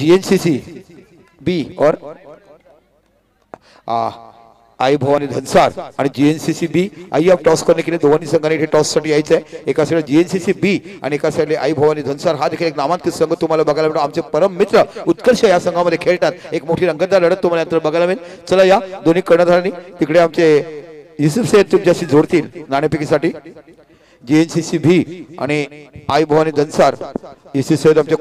GNCC बी और आई भवानी धनसार आणि GNCC B आई ऑफ टॉस करणे केले दोन्ही संघाने इथे टॉससाठी यायचं आहे एका साईडला जीएनसीसी बी आणि एका साईडला आई भवानी धनसार हा देखील एक नामांकित संघ तुम्हाला बघायला मिळतो आमचे परम मित्र उत्कर्ष या संघामध्ये खेळतात एक मोठी रंगतदार लढत तुम्हाला नंतर बघायला मिळेल चला या दोन्ही कर्णधारांनी तिकडे आमचे युसुफ सैद तुमच्याशी जोडतील नाणेफेकीसाठी। जीएनसीसी बी आणि आई भवानी धनसार युसुफ सैद आमचे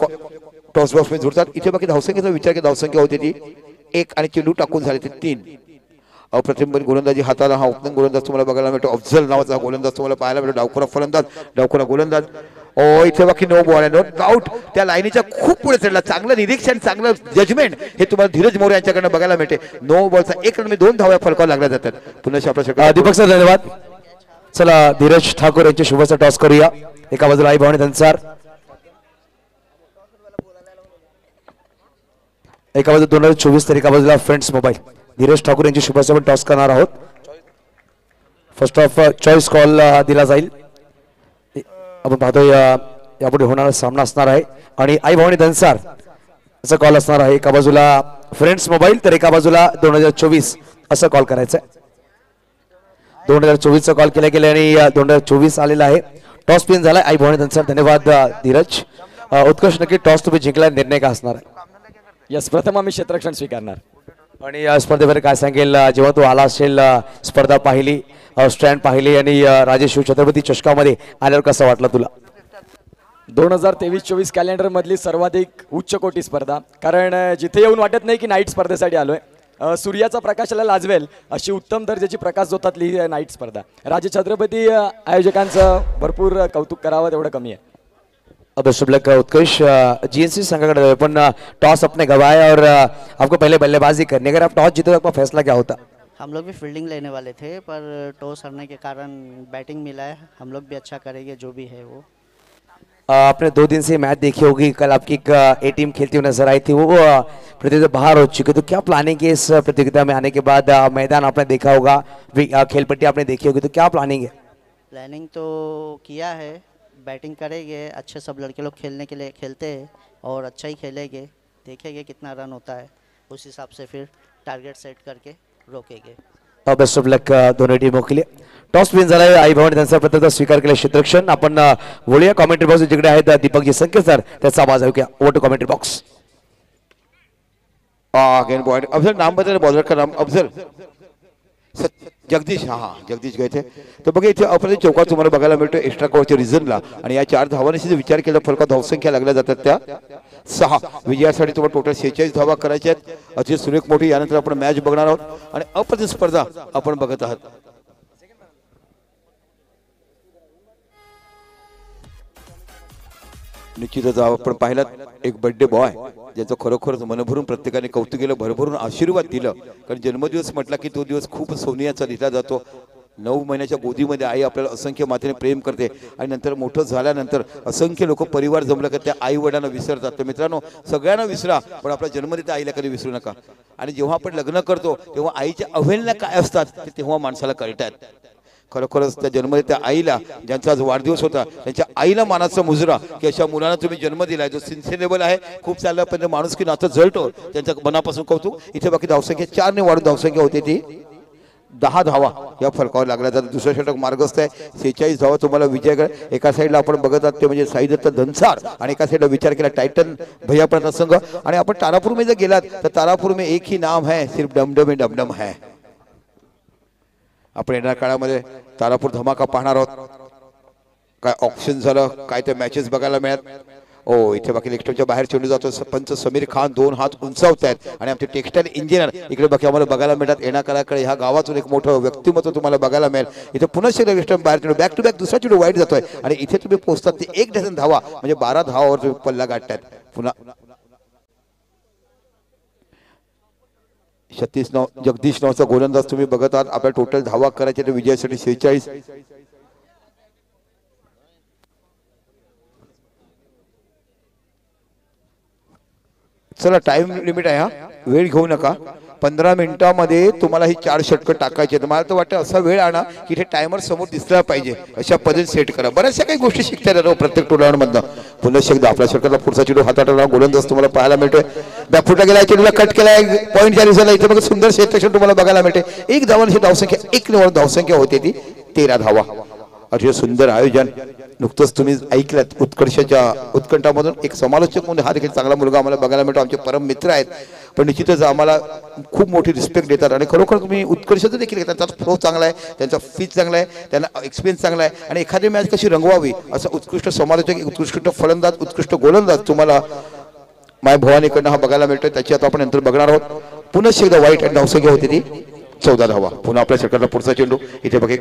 टॉस बॉक्समध्ये झुडतात इथे बाकी धावसंख्येचा विचार की धावसंख्या होती ती एक आणि चेंडू टाकून झाले ते तीन. अप्रतिम गोलंदाजी हाताला हा ओपनिंग गोलंदाज तुम्हाला बघायला मिळतो. अफजल नावाचा गोलंदाज तुम्हाला पाहायला मिळतो. डावखुरा फलंदाज डावखुरा गोलंदाज. ओ इथे बाकी नो बॉल आहे नो डाऊट त्या लाईनीच्या खूप पुढे चढला. चांगलं निरीक्षण चांगलं जजमेंट हे तुम्हाला धीरज मोरे यांच्याकडनं बघायला मिळते. नो बॉलचा एक रन दोन धाव्या फलकावर लागल्या जातात. पुन्हा आपल्या अ, दीपक सर धन्यवाद. चला धीरज ठाकूर यांच्या शुभचा टॉस करूया. एका बाजूला आई भावनी धनसार. एका बाजूला दोन हजार चोवीस तर एका बाजूला फ्रेंड्स मोबाईल धीरज ठाकूर यांची शुभेच्छा पण टॉस करणार आहोत. फर्स्ट ऑफ चॉईस कॉल दिला जाईल. आपण पाहतो uh, यापुढे होणारा सामना असणार आहे. आणि आई भवानी धनसार असा कॉल असणार आहे. एका बाजूला फ्रेंड्स मोबाईल तर एका बाजूला दोन हजार चोवीस असं कॉल करायचं आहे दोन हजार चोवीसचा कॉल केला गेला आणि uh, दोन हजार चोवीस आलेला आहे. टॉस पिन झाला आई भवानी धनसार धन्यवाद uh, धीरज. उत्कर्ष नक्की टॉस तुम्ही जिंकला निर्णय का असणार आहे? यस प्रथम आम्ही क्षेत्ररक्षण स्वीकारणार. आणि या स्पर्धेवर काय सांगेल जेव्हा तू आला असेल स्पर्धा पाहिली स्टँड पाहिली आणि राजेश छत्रपती चषकामध्ये आल्यावर कसं वाटलं तुला? दोन हजार तेवीस चोवीस कॅलेंडर मधली सर्वाधिक उच्च कोटी स्पर्धा. कारण जिथे येऊन वाटत नाही की नाईट स्पर्धेसाठी आलोय अ, सूर्याचा प्रकाशाला लाजवेल अशी उत्तम दर्जाची प्रकाश जोतातली नाईट स्पर्धा. राजे छत्रपती आयोजकांचं भरपूर कौतुक करावं तेवढं कमी आहे. Best of luck Utkarsh GNC पण टॉस अपने गवाए और आपको पहले बल्लेबाजी करनी अगर आप टॉस जीते तो आपका फैसला क्या होता? हम लोग भी फील्डिंग लेने वाले थे पर टॉस हारने के कारण बैटिंग मिला है। हम लोग भी अच्छा करेंगे जो भी है वो। आपने दो दिन से मैच देखी होगी कल आपकी ए टीम खेलती हुई नज़र आई थी वो प्रतियोगिता बाहर हो चुकी तो क्या प्लानिंग है इस प्रतियोगिता में आने के बाद? मैदान आपने देखा होगा अ, खेलपट्टी आपने देखी होगी तो क्या प्लानिंग है? प्लानिंग तो किया है बैटिंग करेंगे अच्छे सब लड़के लोग खेलने के लिए खेलते हैं और अच्छा ही खेलेंगे। देखेंगे कितना रन होता है। उस हिसाब से फिर टारगेट सेट करके रोकेंगे। बेस्ट ऑफ़ लक दोन्ही टीमो के लिए। टॉस विन झालाय आई भवानी त्यांचा प्रतियोगिता स्वीकार केला क्षेत्रक्षण आपण बोलूया कॉमेंट्री बॉक्स जिकडे आहेत दीपकजी संकेत सर त्याचा आवाज़ ऐकूया over to commentary box again point Afzal नाम बदल बॉलर का नाम। अफजल जगदीश हा हा जगदीश गए तर बघा इथे अपराधी चौकात तुम्हाला बघायला मिळतो एक्स्ट्रा कॉलच्या रिझनला आणि या चार धावांशी जर विचार केला फलका धावसंख्या लागल्या जातात त्या सहा. विजयासाठी तुम्हाला टोटल शेहेचाळीस धावा करायच्या आहेत. अतिशय सुरेख मोठी यानंतर आपण मॅच बघणार आहोत. आणि अप्रतिम स्पर्धा आपण बघत आहात. निश्चितच आपण पाहिलात एक बड्डे बॉय ज्याचं खरोखरच मनभरून प्रत्येकाने कौतुक केलं भरभरून आशीर्वाद दिलं. कारण जन्मदिवस म्हटला की तो दिवस खूप सोनियाचा लिहिला जातो. नऊ महिन्याच्या गोदीमध्ये आई आपल्याला असंख्य मातेने प्रेम करते. आणि नंतर मोठं झाल्यानंतर असंख्य लोक परिवार जमलं का त्या आई वडिलांना विसरतात. तर मित्रांनो सगळ्यांना विसरा पण आपल्या जन्मदिता आईला कधी विसरू नका. आणि जेव्हा आपण लग्न करतो तेव्हा आईच्या अवहेलना काय असतात ते तेव्हा माणसाला कळतात. खरोखरच त्या जन्म त्या आईला ज्यांचा आज वाढदिवस होता त्यांच्या आईला मानाचा मुजरा की अशा मुलांना तुम्ही जन्म दिलाय जो सिन्सिरेबल आहे. खूप चाललं पण माणूस की नातं जळतो त्यांच्या मनापासून कौतुक. इथे बाकी धावसंख्या चारने वाढून धावसंख्या होती ती. दहा धावा या फरकावर लागल्या जातात. दुसरा षटक मार्गस्थ आहे. सेहेचाळीस धावा तुम्हाला विजय कर एका साईडला आपण बघत आहात ते म्हणजे साईदत्त धनसार आणि एका साईडला विचार केला टायटन भैया प्रसाद संघ. आणि आपण तारापूरमध्ये जर गेलात तर तारापूर में एक ही नाम है सिर्फ डमडम डमडम है. आपण येणाऱ्या काळामध्ये तारापूर धमाका पाहणार आहोत. काय ऑप्शन झालं काय ते मॅचेस बघायला मिळत ओ इथे बाकी लेक्स्टरच्या बाहेर चेंडू जातो. पंच समीर खान दोन हात उंचावत आहेत आणि आमचे टेक्स्टाईल इंजिनियर इकडे बाकी आम्हाला बघायला मिळतात. येणाकाळाकडे ह्या गावातून एक मोठं व्यक्तिमत्व तुम्हाला बघायला मिळेल. इथे पुन्हा शेल लेक्स्टर बाहेर चेंडू बॅक टू बॅक दुसरा चेंडू वाईट जातोय. आणि इथे तुम्ही पोहोचतात ते एक डझन धावा म्हणजे बारा धावावर तुम्ही पल्ला गाठतात पुन्हा छत्तीस नाव जगदीश नावचा गोलंदाज तुम्ही बघत आहात. आपल्या टोटल धावा करायचे तर विजयासाठी शेहेचाळीस चला टाइम लिमिट आहे हा. वेळ घेऊ नका. पंधरा मिनिटामध्ये तुम्हाला ही चार षटकं टाकायचे आहेत. मला तर वाटतं असा वेळ आणा की इथे टायमर समोर दिसला पाहिजे. अशा पद्धतीने सेट करा. बऱ्याचशा काही गोष्टी शिकता येतात हो प्रत्येक टुर्नामेंटमधनं पुन्हा एकदा आपल्या षटकाचा पुढचा चेडू हातात गोलंदाज तुम्हाला पाहायला मिळतोय. बॅकफुटला गेला चेडूला कट केला पॉईंट चार दिवसाला इथे बघा सुंदर क्षेत्रक्षण तुम्हाला बघायला मिळते एक धावांची धावसंख्या एक नंबर धावसंख्या होते ती तेरा धावा. अतिशय सुंदर आयोजन. नुकतंच तुम्ही ऐकलं उत्कर्षाच्या उत्कंठामधून एक समालोचक म्हणून हा देखील चांगला मुलगा आम्हाला बघायला मिळतो. आमचे परम मित्र आहेत. पण निश्चितच आम्हाला खूप मोठी रिस्पेक्ट देतात आणि खरोखर तुम्ही उत्कर्षाचं देखील घेतात. त्यांचा फ्लो चांगला आहे त्यांचा फीज चांगला आहे त्यांना एक्सपिरियन्स चांगला आहे. आणि एखादी मॅच कशी रंगवावी असं उत्कृष्ट समालोचक उत्कृष्ट फलंदाज उत्कृष्ट गोलंदाज तुम्हाला माय भवानीकडनं हा बघायला मिळतोय. त्याची आता आपण नंतर बघणार आहोत. पुन्हा एकदा वाईट आणि धावसंख्या होती ती. चौदा धावा. पुन्हा आपल्या सरकारला पुढचा चेंडू. इथे बघे.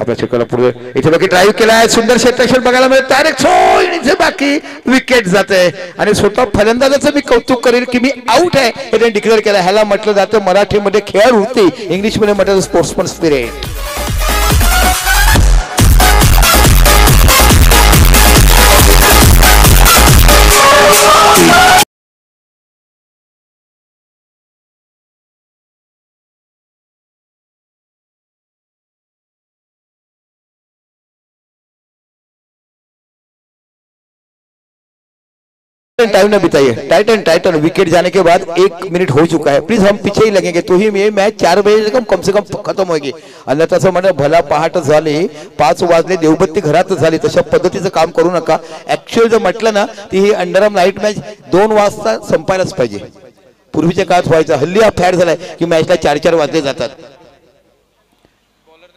आपल्या षटकाला पुढे. इथे बाकी ड्राईव्ह आहे. सुंदर क्षेत्रक्षण बघायला मिळत. डायरेक्ट सोय इथे बाकी. विकेट जाते. आणि स्वतः फलंदाजाचं मी कौतुक करेल की मी आउट आहे. हे त्यांनी डिक्लेअर केलं. ह्याला म्हटलं जातं मराठीमध्ये खेळ होती. इंग्लिशमध्ये म्हटलं स्पोर्ट्समन स्पिरिट टाइम ना बिताइए। टाइटन टाइटन विकेट जाने के बाद एक मिनट हो चुका है। प्लीज हम पीछे ही लगेंगे। तो ही ये मैच चार बजे कम कम से कम खत्म होगी अन्यथा असं म्हणे भला पहाट झाली पाच वाजले देवबत्ती घरात झाली तशा पद्धतीचं काम करू नका। ऍक्च्युअल जर म्हटलं ना ती ही अंडरम नाईट मॅच दोन वाजता संपायलाच पाहिजे। पूर्वीच्या काळात व्हायचं हल्ली हा फॅड झालाय की मॅचला चार चार वाजले जातात।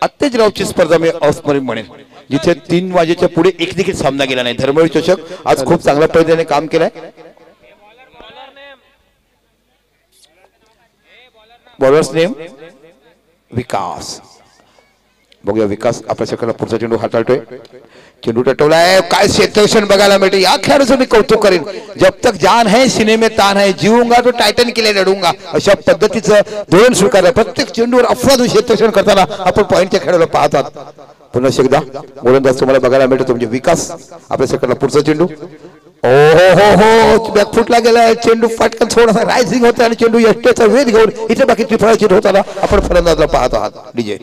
अत्तेजरावची स्पर्धा मी अस्मरण म्हणेन। जिथे तीन वाजेच्या पुढे एक देखील सामना गेला नाही. धर्मवीर चषक आज खूप चांगल्या पद्धतीने काम केलंय. Bowler's name Vikas. बघूया विकास आपल्या चक्राला पुढचा चेंडू हाताळतोय. चेंडू टटवलाय. काय क्षेत्रक्षण बघायला मिळते या खेळाडूचं मी कौतुक करेन. जब तक जान है सिनेमे तान है जीवूंगा तो टायटन केले लढूंगा अशा पद्धतीचं धोरण स्वीकारलं प्रत्येक चेंडूवर अफवादून क्षेत्रक्षण करताना आपण पॉईंटच्या खेळाडूला पाहतात. पुन्हा एकदा गोलंदाज तुम्हाला बघायला मिळतो तुमचे म्हणजे विकास. आपल्या चक्राला पुढचा चेंडू. ओ हो हो हो बॅकफुटला गेला चेंडू फाटकन थोडासा रायझिंग होता आणि चेंडू यष्टेचा वेध घेऊन इथे बाकी त्रिफळा चेंडू होताना आपण फलंदाजला पाहत आहात. डीजे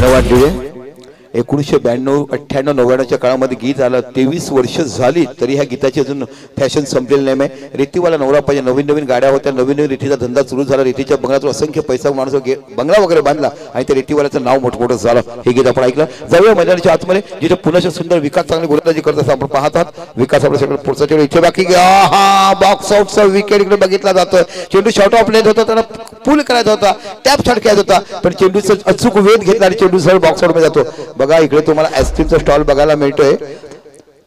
धन्यवाद दिवे एकोणीसशे ब्याण्णव अठ्ठ्याण्णव नव्याण्णवच्या काळामध्ये गीत आलं. तेवीस वर्ष झाली तरी ह्या गीताची अजून फॅशन संपलेली नाही आहे. रेतीवाला नवरा पाहिजे. नवीन नवीन गाड्या होत्या. नवीन नवीन रेतीचा धंदा सुरू झाला. रेतीच्या बंगल्यातून असंख्य पैसा माणूस बंगला वगैरे बांधला आणि त्या रेतीवाल्याचं नाव मोठमोठं झालं. हे गीत आपण ऐकलं. जाऊया मैदानाच्या आतमध्ये जिथे पुण्याच्या सुंदर विकास चांगली गोलंदाजी करत असं आपण पाहत आहात. विकास आपल्या सगळं पुढचा चेंडू इथे बाकी हा बॉक्स आउटचा विकेट इकडे बघितला जातोय. चेंडू शॉर्ट ऑफ नेत होता त्याला पूल करायचा होता. टॅप शॉट खेळायचा होता. पण चेंडूचा अचूक वेध घेतला आणि चेंडू सरळ बॉक्स आउटमध्ये जातो. बघा इकडे तुम्हाला आईस्क्रीमचा स्टॉल बघायला मिळतोय.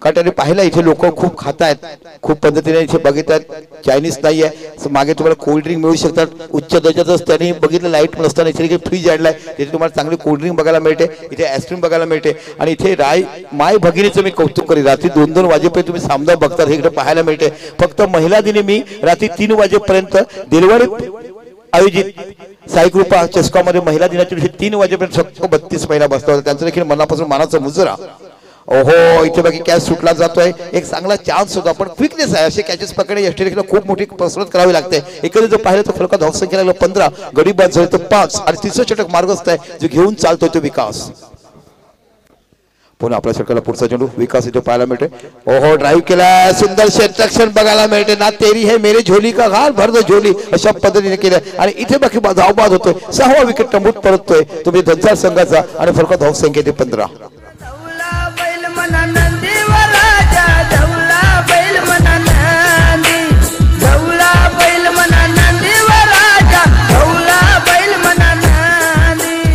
का त्याने पाहिलं इथे लोक खूप खात आहेत खूप पद्धतीने इथे बघितात चायनीज नाही आहे मागे तुम्हाला कोल्ड्रिंक मिळू शकतात. उच्च दर्जाचं त्यांनी बघितलं लाइट नसताना इथे फ्रीज आणलाय. तिथे तुम्हाला चांगली कोल्ड्रिंक बघायला मिळते. इथे आईस्क्रीम बघायला मिळते. आणि इथे राय माय भगिनीचं मी कौतुक करेन. रात्री दोन दोन वाजेपर्यंत तुम्ही सामना बघतात. हे इकडे पाहायला मिळते. फक्त महिला दिनी मी रात्री तीन वाजेपर्यंत दिलवाडी आयोजित साईकृपा चषकामध्ये महिला दिनाच्या दिवशी तीन वाजेपर्यंत फक्त बत्तीस महिला बसतात. होत्या त्यांचं देखील मनापासून मनाचा मुजरा. ओहो इथे बाकी कॅच सुटला जातोय. एक चांगला चान्स होता. पण क्विकनेस आहे. असे कॅचेस पकडणे यष्टीला खूप मोठी कसरत करावी लागते. एकदा जर पाहिलं तर फलका धावसंख्या लागलं पंधरा गडी बाद झाले तर पाच आणि तिसरं षटक मार्गस्थ आहे जो घेऊन चालतोय तो विकास. पुन्हा आपल्या षटकाला पुढचा चेंडू विकास इथे पाहायला मिळते ओहो ड्राईव्ह केला सुंदर क्षेत्रक्षण बघायला मिळते ना. तेरी हे मेरे झोली का घाल. भर झोली. अशा पद्धतीने केलं आणि इथे बाकी धावबाद होतोय. सहावा विकेट टंबूत परततोय तुम्ही धनसार संघाचा आणि फरका धावसंख्या ते पंधरा.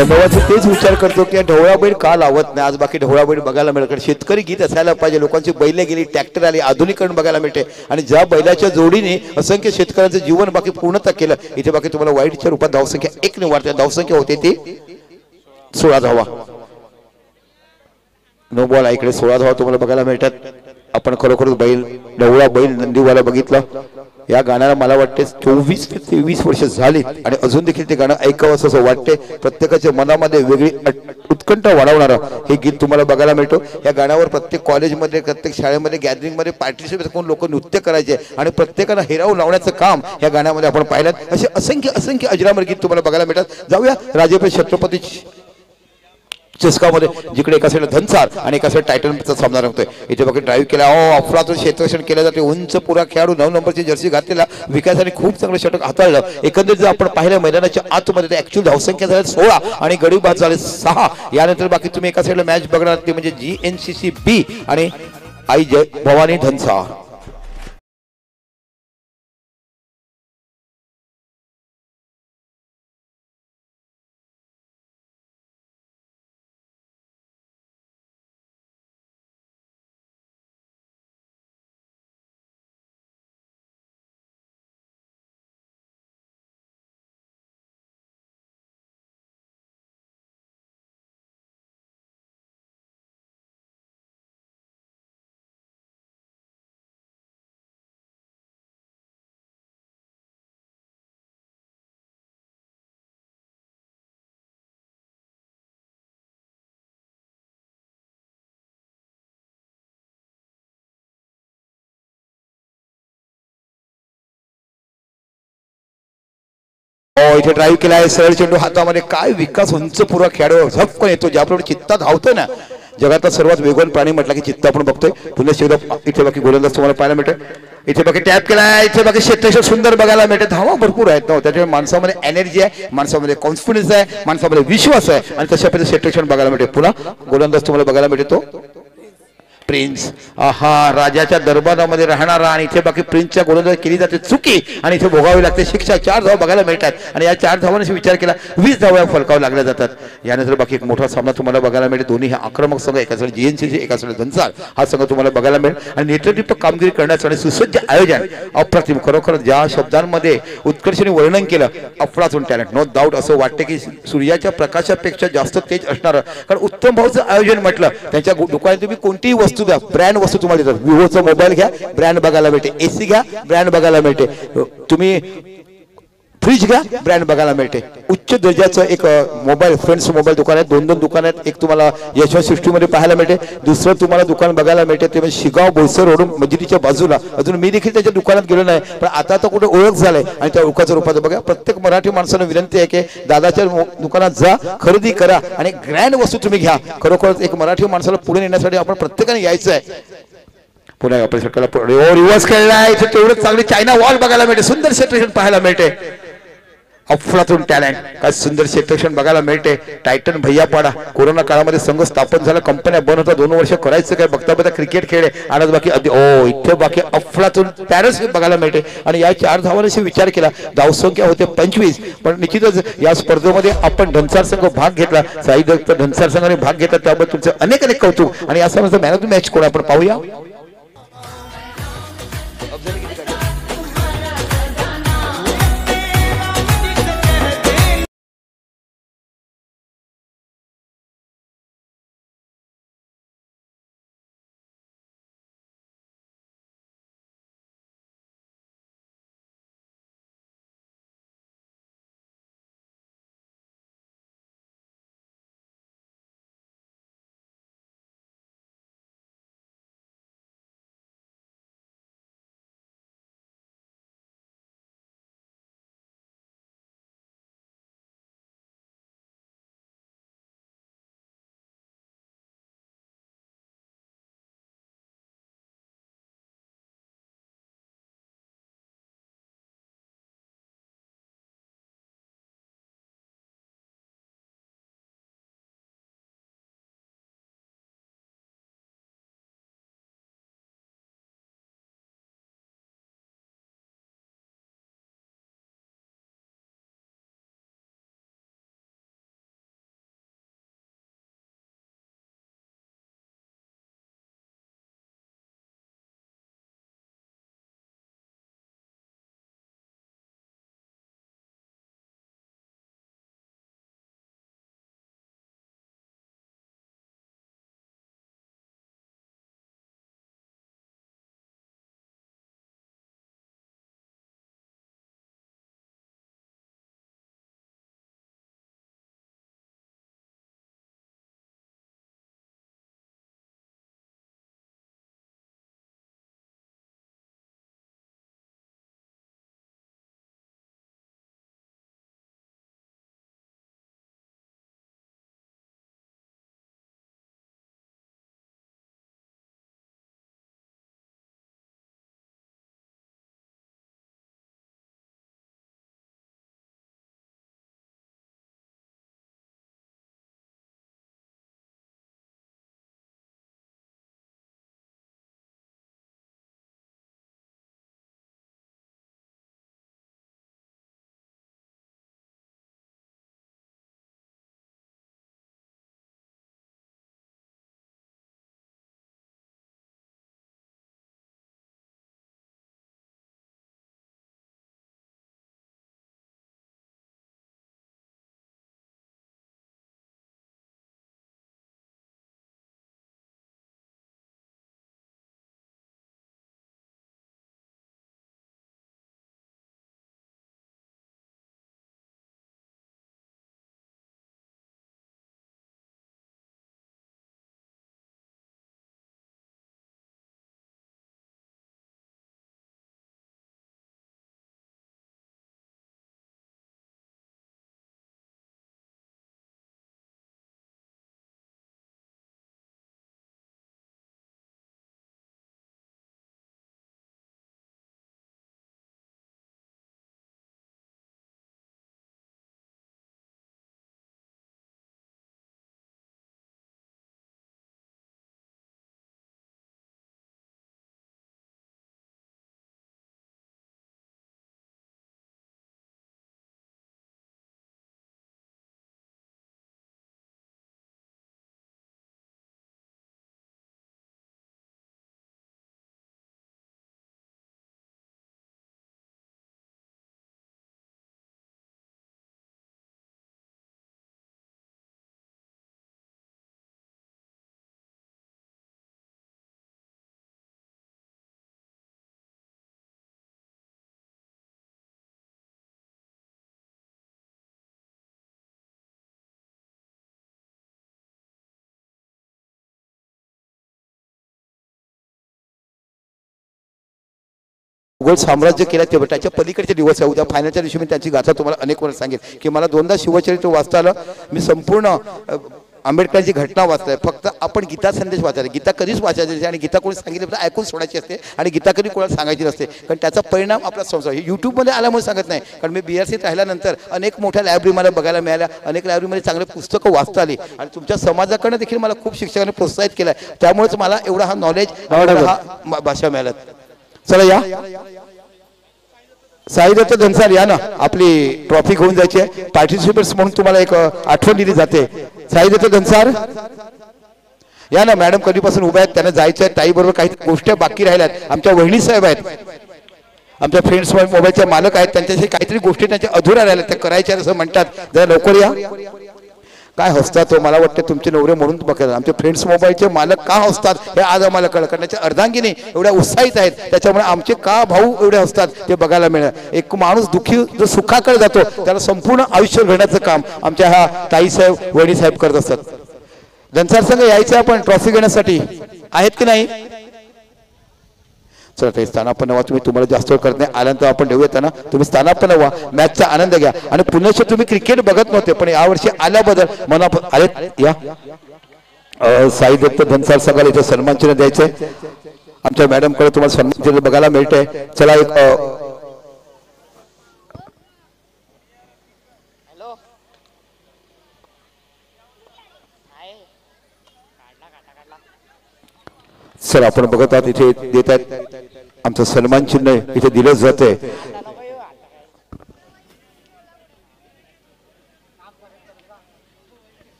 नंदी तेच विचार करतो की ढवळा बैल का लावत नाही? आज बाकी ढवळा बैल बघायला मिळत कारण शेतकरी गीत असायला पाहिजे. लोकांची बैले गेली ट्रॅक्टर आली आधुनिकरण बघायला मिळते. आणि ज्या बैलाच्या जोडीने असंख्य शेतकऱ्यांचं जीवन बाकी पूर्णता केलं इथे बाकी तुम्हाला वाईटच्या रूपात धावसंख्या एक ने वाढते. धावसंख्या होते ती सोळा धावा. नो बॉल इकडे. सोळा धावा तुम्हाला बघायला मिळतात. आपण खरोखरच बैल ढवळा बैल नंदीवाला बघितला. या गाण्याला मला वाटते चोवीस ते तेवीस वर्ष झाली आणि अजून देखील ते गाणं ऐकावं असं वाटते. प्रत्येकाच्या मनामध्ये वेगळी उत्कंठ वाढवणारं हे गीत तुम्हाला बघायला मिळतो. या गाण्यावर प्रत्येक कॉलेजमध्ये प्रत्येक शाळेमध्ये गॅदरिंगमध्ये पार्टिसिपेट करून लोक नृत्य करायचे आणि प्रत्येकाला हेराव लावण्याचं काम या गाण्यामध्ये आपण पाहिलं. असे असंख्य असंख्य अजरामर गीत तुम्हाला बघायला मिळतात. जाऊया राजेपे छत्रपती चेस्कामध्ये जिकडे एका साईडला धनसार आणि एका साईड टायटनचा सामना रंगतोय. इथे बघा ड्राईव्ह केला ओ अफलातून क्षेत्ररक्षण केलं जाते. उंच पुरा खेळाडू नऊ नंबरची जर्सी घातलेला. विकासाने खूप चांगलं षटक हाताळलं. एकंदरीत जर आपण पाहिलं मैदानाच्या आतमध्ये ऍक्च्युअल धावसंख्या झाल्या सोळा आणि गडी बाद झाले सहा. यानंतर बाकी तुम्ही एका साईडला मॅच बघणार ते म्हणजे G N C C B आणि आई जय भवानी धनसार. इथे ड्राईव्ह केलाय सरळ चेंडू हातामध्ये. काय विकास उंच पुरा खेळाडू. झपकन येतो? ज्याप्रमाणे चित्ता धावतो ना. जगातला सर्वात वेगवान प्राणी म्हटला की चित्ता आपण बघतोय. पुन्हा शेवदा इथे बाकी गोलंदाज तुम्हाला पाहायला मिळतं इथे बाकी टॅप केलाय इथे बाकी क्षेत्र सुंदर बघायला मिळते धावा भरपूर आहेत ना हो. त्याच्यामुळे माणसामध्ये एनर्जी आहे माणसामध्ये कॉन्फिडन्स आहे माणसामध्ये विश्वास आहे. आणि तशा पद्धतीने क्षेत्र बघायला मिळते पुन्हा गोलंदाज तुम्हाला बघायला मिळतो. प्रिन्स हा राजाच्या दरबारामध्ये राहणारा आणि इथे बाकी प्रिन्सच्या गोलंदाज केली जाते चुकी. आणि इथे भोगावी लागते शिक्षा. चार धाव बघायला मिळतात. आणि या चार धावांशी विचार केला वीस धावा फलकावं लागल्या जातात. यानंतर बाकी एक मोठा सामना तुम्हाला बघायला मिळेल. दोन्ही हे आक्रमक संघ एका साईड जीएनसीचे एका साईड धनसार हा संघ तुम्हाला बघायला मिळेल. आणि नेतृत्व कामगिरी करण्याचं आणि सुसज्ज आयोजन अप्रतिम. खरोखर ज्या शब्दांमध्ये उत्कर्षाने वर्णन केलं अफलातून टॅलेंट नो डाऊट असं वाटतं की सूर्याच्या प्रकाशापेक्षा जास्त तेज असणारं. कारण उत्तम भाऊचं आयोजन म्हटलं त्यांच्या दुकानात तुम्ही कोणतीही वस्तू द्या ब्रँड वस्तू तुम्हाला देतात. विवोचा मोबाईल घ्या. ब्रँड बघायला मिळते. एसी घ्या. ब्रँड बघायला मिळते. तुम्ही फ्रीज घ्या. ब्रँड बघायला मिळते. उच्च दर्जाचं एक मोबाईल फ्रेंड्स मोबाईल दुकान आहे. दोन दोन दुकान आहेत एक तुम्हाला यशवंत सृष्टीमध्ये पाहायला मिळते. दुसरं तुम्हाला दुकान बघायला मिळते. ते म्हणजे शिगाव बोलसर रोडून मजिदीच्या बाजूला. अजून मी देखील त्याच्या दुकानात गेलो नाही पण आता तर कुठे ओळख झालंय. आणि त्या ओळखाच्या रूपात बघा. प्रत्येक मराठी माणसाला विनंती आहे की दादाच्या दुकानात जा खरेदी करा आणि ग्रँड वस्तू तुम्ही घ्या. खरोखर एक मराठी माणसाला पुढे नेण्यासाठी आपण प्रत्येकाने यायचं आहे पुन्हा आपल्या सरकारला रिव्हर्स खेळलाय आहे. तेवढं चांगली चायना वॉल बघायला मिळते. सुंदर सेटरेशन पाहायला मिळते. अफलातून टॅलेंट काय सुंदर सेट्रेशन बघायला मिळते. टायटन भैयापाडा. कोरोना काळामध्ये संघ स्थापन झाला. कंपन्या बंद होता. दोन वर्ष करायचं काय? बघता बघता क्रिकेट खेळ आणि बाकी अगदी ओ इथे बाकी अफलातून पॅरस बघायला मिळते. आणि या चार धावांशी विचार केला. धावसंख्या होते पंचवीस. पण निश्चितच या स्पर्धेमध्ये आपण धनसार संघ भाग घेतला. साई दत्त धनसार संघाने भाग घेतला. त्याबद्दल तुमचं अनेक अनेक कौतुक. आणि या समजा मॅन ऑफ द मॅच कोण आपण पाहूया. गोल साम्राज्य केलं ते त्याच्या पलीकडचे दिवस आहे. उद्या फायनलच्या दिवशी मी त्याची गाथा तुम्हाला अनेक वेळा सांगेल की मला दोनदा शिवचरित्र वाचता आलं मी संपूर्ण आंबेडकरांची घटना वाचताय. फक्त आपण गीता संदेश वाचायला गीता कधीच वाचायची आणि गीता कोणी सांगितलं तर ऐकून सोडायची असते. आणि गीता कधी कोणाला सांगायची नसते. कारण त्याचा परिणाम आपला संसार यूट्यूबमध्ये आल्यामुळे सांगत नाही. कारण मी बी आर सीत राहिल्यानंतर अनेक मोठ्या लायब्ररी मला बघायला मिळाल्या. अनेक लायब्ररीमध्ये चांगले पुस्तकं वाचता आली आणि तुमच्या समाजाकडनं देखील मला खूप शिक्षकांनी प्रोत्साहित केलं आहे त्यामुळेच मला एवढा हा नॉलेज हा भाषा मिळाला चला या. साईदत्त धनसार या ना. आपली ट्रॉफी घेऊन जायची आहे. पार्टिसिपेट्स म्हणून तुम्हाला एक आठवण दिली जाते. साईदत्त धनसार. या ना मॅडम कधीपासून उभ्या आहेत त्यांना जायचं आहे ताई बरोबर काही गोष्टी बाकी राहिल्यात आमच्या वहिनी साहेब आहेत. आमच्या फ्रेंड्स मोबाईलचे मालक आहेत त्यांच्याशी काहीतरी गोष्टी त्यांच्या अधुऱ्या राहिल्या त्या करायच्या असं म्हणतात. जरा लवकर या. काय हसतात तो? मला वाटतं तुमचे नवरे म्हणून बघतात आमचे फ्रेंड्स मोबाईलचे मालक का हसतात? हे आज आम्हाला कळ करण्याच्या अर्धांगीने एवढ्या उत्साहित आहेत. त्याच्यामुळे आमचे का भाऊ एवढे हसतात? ते बघायला मिळेल. एक माणूस दुःखी जो सुखाकडे जातो त्याला संपूर्ण आयुष्य घडण्याचं काम आमच्या ह्या ताईसाहेब वडीसाहेब करत असतात. धनसार संघ यायचं आपण? ट्रॉफी घेण्यासाठी. आहेत की नाही? चला ते स्थानापन्न व्हा. तुम्ही तुम्हाला जास्त करत नाही. आल्यानंतर आपण ठेवूया त्यांना. तुम्ही स्थानापन्न व्हा. मॅचचा आनंद घ्या. आणि पुण्याचे तुम्ही क्रिकेट बघत नव्हते पण यावर्षी आल्याबद्दल मना आले या. साई दत्त धनसार संघाला इथे सन्मान चिन्ह द्यायचंय आमच्या मॅडमकडे तुम्हाला सन्मान चिन्ह बघायला मिळतंय चला एक सर आपण बघत आहात. इथे देत आहेत. आमचं सन्मान चिन्ह इथे दिलं जाते.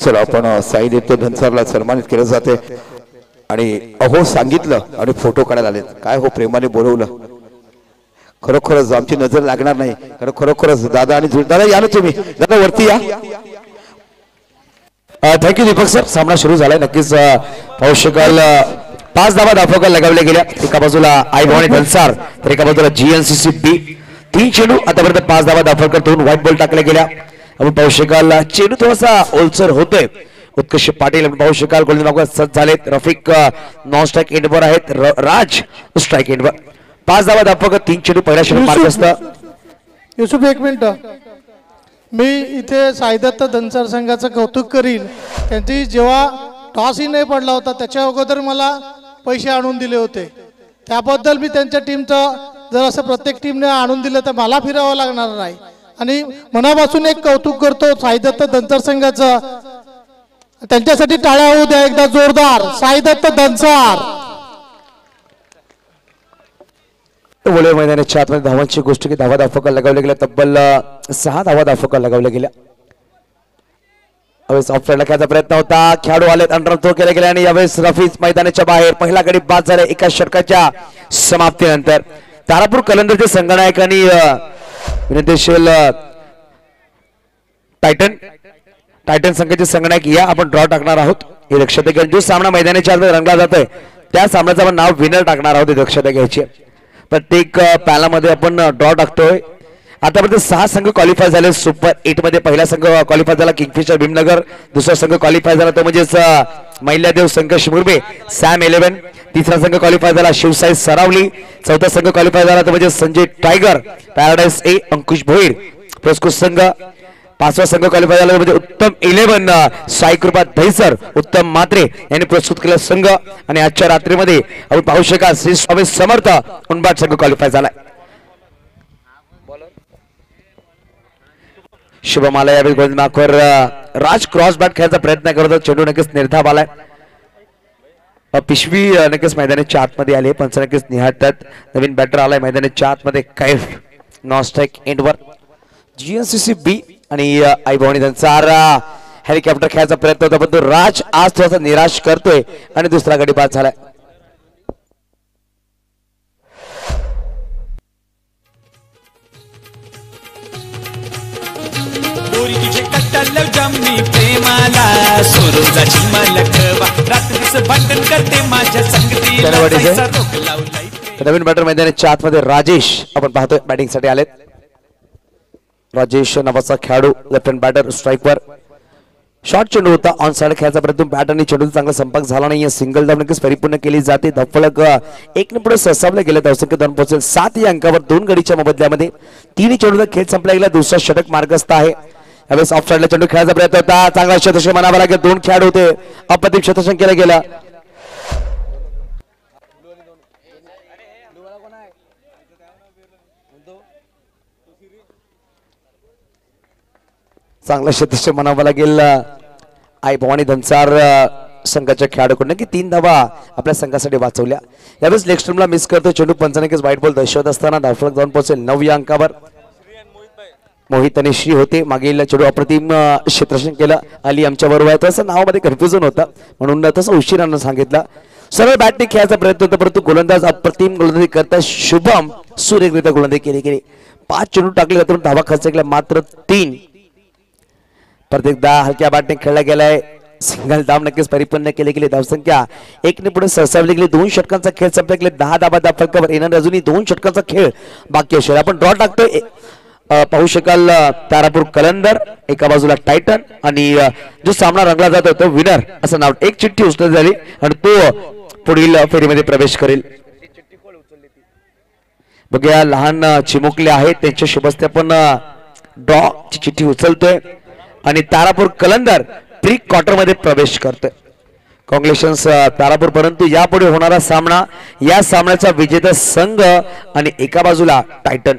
चला आपण साई देते धनसरला सन्मानित केलं जाते. आणि अहो सांगितलं आणि फोटो काढायला आले काय हो प्रेमाने बोलवलं. खरोखरच आमची नजर लागणार नाही. खरोखरच दादा आणि जुळ- दादा या ना तुम्ही. दादा वरती या. थँक्यू दीपक सर सामना सुरू झालाय. नक्कीच पाहू शकाल अ, पाच धावा धाफोका लगावल्या गेल्या. एका बाजूला आई भवानी धनसार तर एका बाजूला जीएनसीसी बी तीन चेंडू आतापर्यंत पाच धावा दाफळकर दोन व्हाईट बॉल टाकल्या गेल्या. आपण पाहू शकाल चेंडू थोडासा ओलसर होतोय. उत्कर्ष पाटील आपण पाहू शकाल मार्क सज्ज झालेत. रफिक नॉन स्ट्राईक एंडवर आहेत. राज स्ट्राईक एंडवर पाच धावा दाफळकर तीन चेंडू पहिल्या चेंडू मार्क असतं युसुफ एक मिनिट. मी इथे साईदत्त धनसर संघाचं कौतुक करीन. त्यांची जेव्हा टॉसही नाही पडला होता त्याच्या अगोदर मला पैसे आणून दिले होते. त्याबद्दल मी त्यांच्या टीमचं जर असं प्रत्येक टीमने आणून दिलं तर मला फिरावं लागणार नाही. आणि मनापासून एक कौतुक करतो साईदत्त धनसर संघाचं. त्यांच्यासाठी टाळ्या होऊ द्या एकदा जोरदार. साईदत्त धनसार वळे मैदानाच्या आतमध्ये धावांची गोष्ट की धावा दाफका लगावल्या गेल्या. तब्बल सहा धावा दाफका लगावल्या गेल्या. यावेळेस ऑफसाईडला खेळायचा प्रयत्न होता. खेळाडू आले अंडर थ्रो केले गेले आणि यावेळेस रफीज मैदानाच्या बाहेर पहिला गडी बाद झाला एका षटकाच्या समाप्तीनंतर. तारापूर कलंदरचे संगनायकांनी अ, विनंतीशील टायटन टायटन संघाचे संगणक या आपण ड्रॉ टाकणार आहोत. हे लक्षात घ्या. जो सामना मैदानाच्या आतमध्ये रंगला जातोय त्या सामन्याचं आपण नाव विनर टाकणार आहोत हे लक्षात घ्यायची. प्रत्येक पॅलामध्ये आपण ड्रॉ टाकतोय. आतापर्यंत सहा संघ क्वालिफाय झाले. सुपर एटमध्ये पहिला संघ क्वालिफाय झाला. किंगफिशर भीमनगर दुसरा संघ क्वालिफाय झाला. तो म्हणजेच महिलादेव संघ शिमुर्बे सॅम इलेव्हन तिसरा संघ क्वालिफाय झाला. शिवसाई सरावली. चौथा संघ क्वालिफाय झाला. तो म्हणजे Sanjay Tiger Paradise A Ankush Bhoir. पुरस्कृत संघ. पाचवा संघ क्वालिफाय झाला. म्हणजे उत्तम इलेव्हन साई कृपा दहिसर उत्तम मात्रे यांनी प्रस्तुत केला संघ. आणि आजच्या रात्रीमध्ये आपण पाहू शकाल श्री स्वामी समर्थ उनबाट संघ क्वालिफाय झालाय शुभमाला यावेळी गोलंदाज राज क्रॉस बॅट खेळायचा प्रयत्न करतो चेंडू नक्कीच निर्धाव आलाय. पिशवी नक्कीच मैदानाच्या आतमध्ये आली पंच नक्कीच निहाळतात. नवीन बॅटर आलाय. मैदानाच्या आतमध्ये कैफ नॉस्ट्राईक एंडवर. जीएनसीसी बी आणि आई भवानी अ, हेलिकॉप्टर खेळायचा प्रयत्न होता परंतु राज आज थोडासा निराश करतोय आणि दुसरा गडी बाद झालाय. नवीन बॅटर मैदानाच्या आतमध्ये राजेश आपण पाहतोय बॅटिंगसाठी आलेत. राजेश नावाचा खेळाडू लेफ्ट हँड बॅटर स्ट्राईकवर शॉर्ट चेंडू होता ऑन साईड खेळायचा प्रयत्न बॅट आणि चेंडू चांगला संपर्क झाला नाही सिंगल धाव नक्कीच परिपूर्ण केली जाते. धफलक एक पुढे ससावले गेले. धावसंख्या दोन पोहोचेल. सात या अंकावर दोन गडीच्या मोबदल्यामध्ये तीन चेंडूचा खेळ संपला. गेला दुसरा षटक मार्गस्थ आहे. यावेळेस ऑफ साईडला चेंडू खेळायचा प्रयत्न होता. चांगला शतशे म्हणावा लागेल. दोन खेळाडू होते. अप्रतिम शतशन केला गेला. चांगला शतश म्हणावं लागेल आई भवानी धनसार संघाच्या खेळाडूकडून की तीन धावा आपल्या संघासाठी वाचवल्या. यावेळेस लेग मिस करतो चेंडू पंचानेकेच वाईट बॉल दर्शवत असताना धावफलक जाऊन पोहोचेल नऊ या अंकावर. मोहित आणि श्री होते. मागील चेडू अप्रतिम अ, क्षेत्ररक्षण केलं. अली आमच्या बरोबर आहे. तसं नावामध्ये कन्फ्युजन होतं. म्हणून तसं उशिरानं सांगितलं. सरळ बॅटने खेळायचा प्रयत्न होता परंतु गोलंदाज अप्रतिम गोलंदाजी करता शुभम सुरेखरित्या गोलंदाजी केली गेली पाच चेंडू टाकले जातात. धावा खर्च केला मात्र तीन. प्रत्येकदा हलक्या बाटने खेळला गेलाय. सिंगल धाव नक्कीच परिपूर्ण केली गेली. धावसंख्या एक ने पुढे सरसावली गेली. दोन षटकांचा खेळ संपला. गेले दहा धाबा दहा फलकावर येणार अजूनही दोन षटकांचा खेळ बाकी असेल. आपण ड्रॉ टाकतोय. पाहू शकाल तारापूर कलंदर एका बाजूला टायटन आणि जो सामना रंगला जातो तो विनर असं नाव. एक चिठ्ठी उचल झाली आणि तो पुढील फेरीमध्ये प्रवेश करेल. बघूया लहान चिमुकले आहेत. त्यांच्या शुभस्ते पण ड्रॉ ची चिठ्ठी उचलतोय. आणि तारापूर कलंदर प्री क्वार्टरमध्ये प्रवेश करतोय. कॉंग्रेशन्स uh, तारापूर. परंतु यापुढे होणारा सामना या सामन्याचा विजेता संघ आणि एका बाजूला टायटन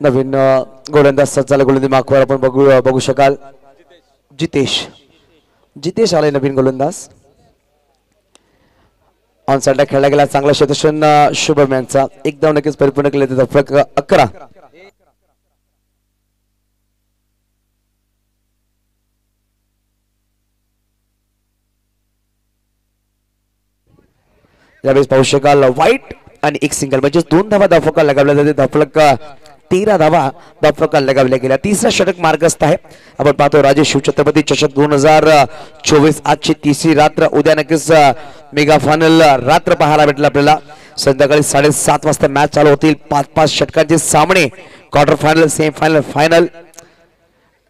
नवीन uh, गोलंदाज सज्जाला गोलंदाज माखवर आपण बघू बघू शकाल. जितेश. जितेश आलाय नवीन गोलंदाज. ऑन साईडला खेळला गेला चांगला शतशन शुभम यांचा. एक धाव नक्कीच परिपूर्ण केले त्याचा फरक अकरा. यावेळेस पाहू शकाल वाईट आणि एक सिंगल म्हणजे दोन धावा धावफलका लगावल्या जाते. धावफलक तेरा धावा धावफका लगावल्या गेल्या. तिसरा षटक मार्गस्थ आहे. आपण पाहतो राजे शिवछत्रपती चषक दोन हजार चोवीस आजची तिसरी रात्र. उद्या नक्कीच मेगा फायनल रात्र पाहायला भेटलं आपल्याला. संध्याकाळी साडेसात वाजता मॅच चालू होतील. पाच पाच षटकांचे सामने. Quarter final semi final final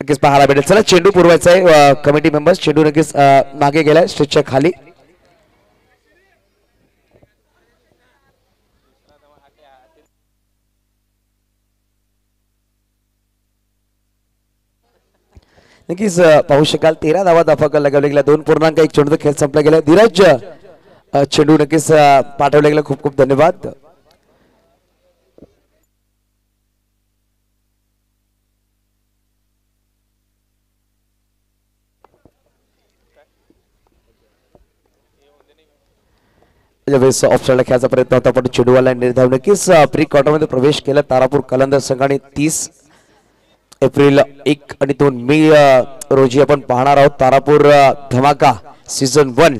नक्कीच पाहायला भेटेल. चला चेंडू पुरवायचा आहे. कमिटी मेंबर्स चेंडू नक्कीच मागे गेलाय. स्टेजच्या खाली. नक्कीच पाहू शकाल. तेरा धावा धाफा लगावल्या गेल्या दोन पूर्णांक एक चेंडूचा खेळ संपला गेला धीरज चेंडू नक्कीच अ, पाठवला गेला खूप खूप धन्यवाद. ज्यावेळेस ऑप्शनला खेळायचा प्रयत्न होता पण चेंडूवाला निर्धाव नक्कीच प्री क्वार्टरमध्ये प्रवेश केला. तारापूर कलंदर संघाने तीस एप्रिल एक आणि दोन मे रोजी आपण पाहणार आहोत तारापूर धमाका सीझन वन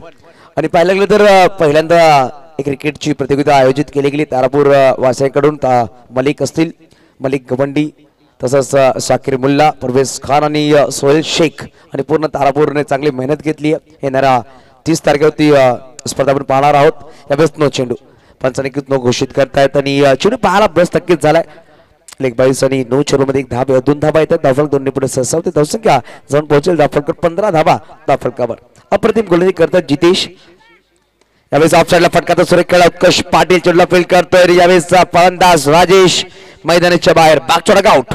आणि पाहायला गेलं तर पहिल्यांदा एक क्रिकेटची प्रतियोगिता आयोजित केली गेली. तारापूर अ, वासियांकडून ता- मलिक असतील मलिक गवंडी तसंच शाकिर मुल्ला परवेज खान आणि सोहेल शेख. आणि पूर्ण तारापूरने चांगली मेहनत घेतली आहे. येणाऱ्या तीस तारखेवरती स्पर्धा आपण पाहणार आहोत. यावेळेस नो चेंडू पंचाने नो घोषित करतायत आणि चेंडू पाहायला बेस्ट नक्कीच झालाय. लेग बावीस आणि नऊ मध्ये एक धाब दोन धाबा येतात. धाफलक दोन्ही पुढे सहसावते धावसंख्या जाऊन पोहोचेल. धाफलकर पंधरा धाबा धाफलकावर अप्रतिम गोलंदाजी करतात जितेश. यावेळेस ऑफ साईडला फटकाचा सुरेख खेळा उत्कर्ष पाटील चेडला फील्ड करतोय यावेळेस फलंदाज राजेश. मैदानाच्या बाहेर. बागचोडा आउट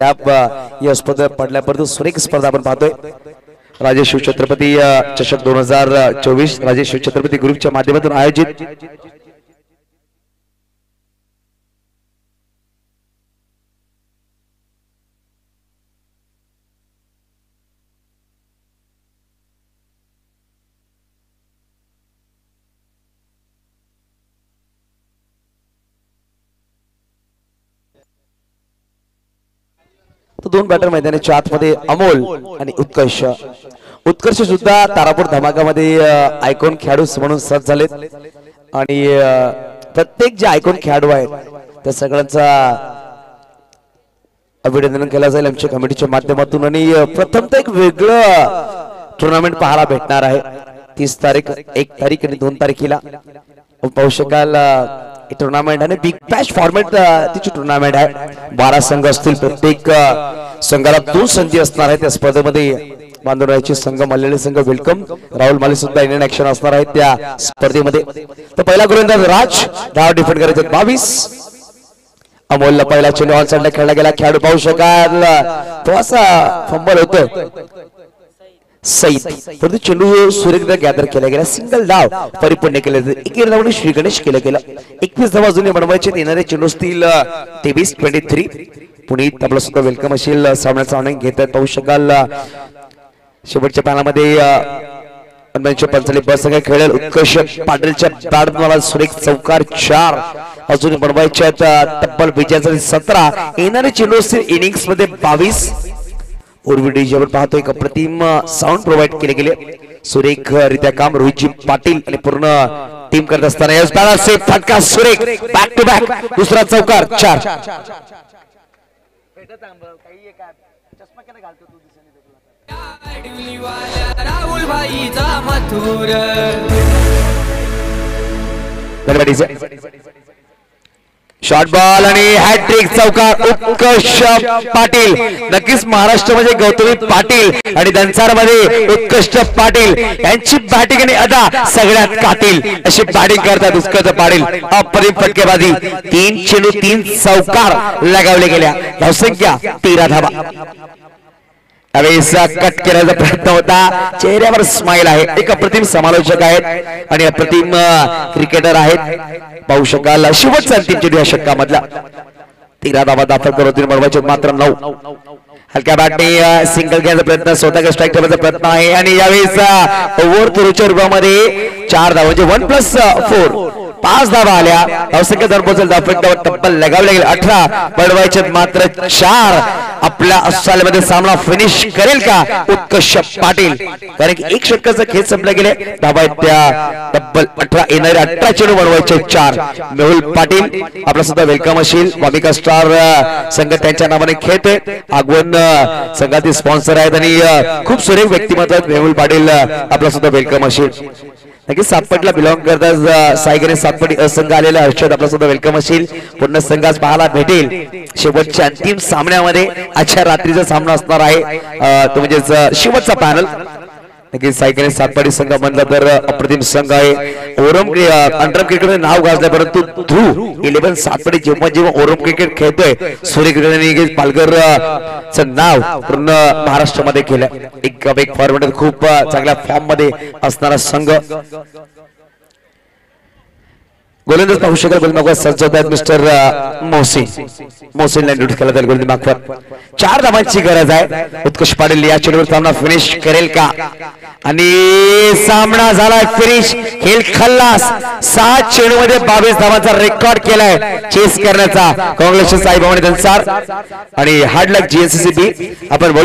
या स्पर्धेत पडल्यापर्यंत सुरेख स्पर्धा आपण पाहतोय. राजेश शिवछत्रपती अ, चषक दोन हजार चोवीस राजे शिवछत्रपती ग्रुपच्या माध्यमातून आयोजित तर दोन बॅटर मैदानाच्या आतमध्ये अमोल आणि उत्कर्ष. उत्कर्ष सुद्धा तारापूर धमाकामध्ये आयकॉन खेळाडू म्हणून सज्ज झालेत. आणि प्रत्येक जे आयकॉन खेळाडू आहेत त्या सगळ्यांचा अभिनंदन केलं जाईल आमच्या कमिटीच्या माध्यमातून. आणि प्रथम तर एक वेगळं टुर्नामेंट पाहायला भेटणार आहे. तीस तारीख एक तारीख आणि दोन तारखेला. पाहू शकाल टुर्नामेंट आणि बिग बॅश फॉर्मॅट तिची टुर्नामेंट आहे बारा संघ असतील प्रत्येक संघाला दोन संधी असणार आहेत. त्या स्पर्धेमध्ये बांधवरायचे संघ मल्याळी संघ वेलकम. राहुल माले सुद्धा इंडियन ऍक्शन असणार आहेत त्या स्पर्धेमध्ये. तर पहिला गोलंदाज राज धाव डिफेंड करायचे बावीस. अमोलला पहिला चेंडू ऑन साईडला खेळला गेला. खेळाडू पाहू शकाल. थोडासा फंबल होतोय. सईद. परंतु चेंडू सूर्यकिरण गॅदर केला गेला. सिंगल डाव. परिपूर्ण केले एकवीस धावने श्री गणेश केलं गेलं. एकवीस धावा अजून बनवायचे येणारे चेंडू असतील तेवीस ट्वेंटी थ्री पुनीत आपलं सुद्धा वेलकम असेल. सामना आनंद घेत आहेत पाहू शकाल. शेवटच्या पानामध्ये अनबनच्या पंचाली बस संघ खेळेल. उत्कर्ष पाटीलच्या बॅटबॉल सुरेख चौकार चार. अजून बनवायच्या आहेत तब्बल विजयाचा सतरा. येणारे चेंडू असतील. इनिंग्समध्ये बावीस. उर्वी डीजेवर पाहतो एक अप्रतिम साऊंड प्रोव्हाइड केले गेले. सुरेख रित्या काम रोहितजी पाटील आणि पूर्ण टीम करत असताना फटका सुरेख बॅक टू बॅक दुसरा चौकार चार. राहुल भाईचा मथुर शॉर्ट बॉल आणि हॅट्रिक चौकार उत्कर्ष पाटील. नक्कीच महाराष्ट्रामध्ये गौतमी पाटील आणि मध्ये उत्कृष्ट पाटील. यांची बॅटिंग आणि अदा सगळ्यात कातील. अशी बॅटिंग करतात उत्कर्ष पाटील. अप्रतिम फटकेबाजी. तीन चेंडू तीन चौकार लगावले गेल्या. धावसंख्या तेरा धावा. त्यावेळेस कट केल्याचा प्रयत्न होता. चेहऱ्यावर स्माइल आहे. एक अप्रतिम समालोचक आहेत. आणि अप्रतिम क्रिकेटर आहेत. पाहू शकाल. शेवटचा अंतिम चेंडू या षटकामधला. तेरा धावा दाखल करत बनवायचे मात्र नऊ हलक्या बॅटने सिंगल घ्यायचा प्रयत्न स्वतः स्ट्राईक ठेवायचा प्रयत्न आहे. आणि यावेळेस ओव्हर तुरुच्या रूपामध्ये चार धावा म्हणजे वन प्लस फोर पाच धावा आल्या. धावसंख्या दर पोहोचेल धावफटकावर तब्बल लगावले गेले अठरा बडवायचे मात्र चार. आपल्या अस्सालमध्ये सामना फिनिश करेल का? उत्कर्ष पाटील. कारण की एक षटकाचा खेळ संपला गेले. धावा त्या. तब्बल अठरा येणारे अठरा चेंडू बनवायचे चार. मेहुल पाटील आपला सुद्धा वेलकम असेल. वामिका स्टार संघ त्यांच्या नावाने खेळते आगवण संघातील स्पॉन्सर आहेत आणि खूप सुरेख व्यक्तिमत्व आहेत. मेहुल पाटील आपला सुद्धा वेलकम असेल. नक्कीच सातपटला बिलॉंग करतात सायगरे सातपटी असंघ आलेला हर्षद आपला सुद्धा वेलकम असेल. पूर्ण संघास पाहायला भेटेल. शेवटच्या अंतिम सामन्यामध्ये आजच्या रात्रीचा सामना असणार आहे. तो म्हणजेच शेवटचा पॅनल नक्कीच सायकल सातपाडी संघ म्हणला तर अप्रतिम संघ आहे. ओरम अंडर क्रिकेटमध्ये नाव गाजलं परंतु ध्रुव इलेव्हन सातपाडी जेव्हा जेव्हा ओरम क्रिकेट खेळतोय सूर्य क्रिकेट पालघर च चं नाव पूर्ण महाराष्ट्रामध्ये केलं एक एक फॉर्मेट खूप चांगल्या फॉर्ममध्ये असणारा संघ. गोलंदाज पाहू शकाल गोलंदाज सज्ज आहेत mister Mohsin Mohsin line duty खेळत गोलंदाज चार धावांची गरज आहे. उत्कर्ष पाटील या चेंडूवर सामना फिनिश करेल का? आणि सामना झाला फिनिश खेळ खल्लास. सात चेंडू मध्ये बावीस धावांचा रेकॉर्ड केलाय. चेस करण्याचा. काँग्रेसचे साईबाबाने त्यांचा आणि हार्ड लक जीएनसीसी बी आपण बोलू